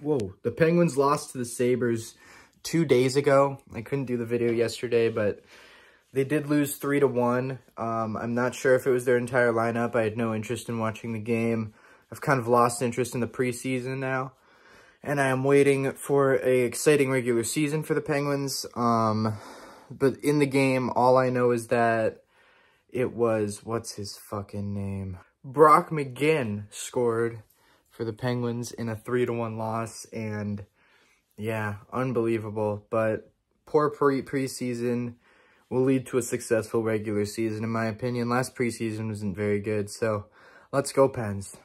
whoa, the Penguins lost to the Sabres two days ago. I couldn't do the video yesterday, but they did lose three to one. Um, I'm not sure if it was their entire lineup. I had no interest in watching the game. I've kind of lost interest in the preseason now. And I am waiting for a exciting regular season for the Penguins. Um, but in the game, all I know is that it was, what's his fucking name? Brock McGinn scored for the Penguins in a 3 to one loss. And yeah, unbelievable. But poor pre preseason will lead to a successful regular season, in my opinion. Last preseason wasn't very good. So let's go, Pens.